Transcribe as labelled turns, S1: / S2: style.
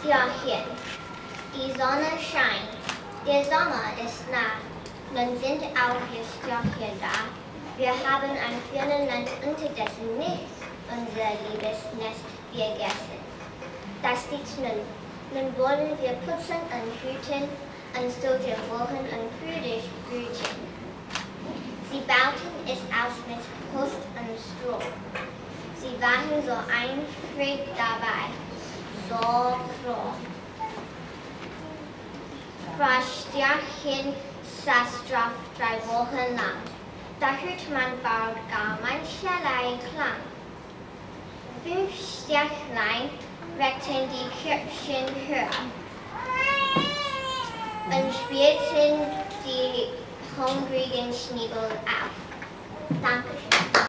S1: Sternchen. Die Sonne scheint. Der Sommer ist nah. Nun sind auch die Sternchen da. Wir haben ein fernen Land unterdessen nicht unser liebes Nest vergessen. Das liegt nun. Nun wollen wir putzen und hüten und solche Wochen und fröhlich brüten. Sie bauten es aus mit Holz und Stroh. Sie waren so eifrig dabei, so Frau Sternchen saß drauf drei Wochen lang. Da hört man bald gar mancherlei Klang. Fünf Sternlein reckten die Köpfchen höher und spielten die hungrigen Schniebel auf. Dankeschön.